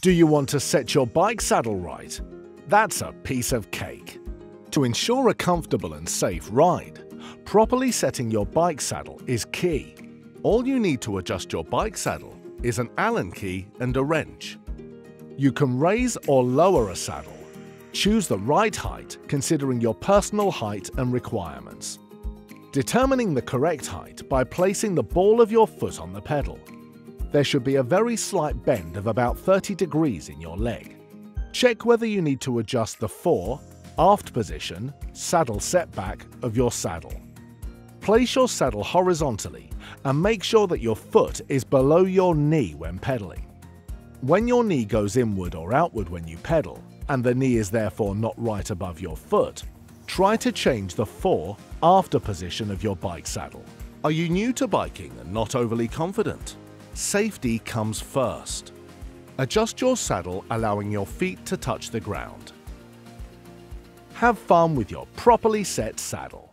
Do you want to set your bike saddle right? That's a piece of cake. To ensure a comfortable and safe ride, properly setting your bike saddle is key. All you need to adjust your bike saddle is an Allen key and a wrench. You can raise or lower a saddle. Choose the right height considering your personal height and requirements. Determining the correct height by placing the ball of your foot on the pedal there should be a very slight bend of about 30 degrees in your leg. Check whether you need to adjust the fore, aft position, saddle setback of your saddle. Place your saddle horizontally and make sure that your foot is below your knee when pedaling. When your knee goes inward or outward when you pedal, and the knee is therefore not right above your foot, try to change the fore aft position of your bike saddle. Are you new to biking and not overly confident? Safety comes first. Adjust your saddle allowing your feet to touch the ground. Have fun with your properly set saddle.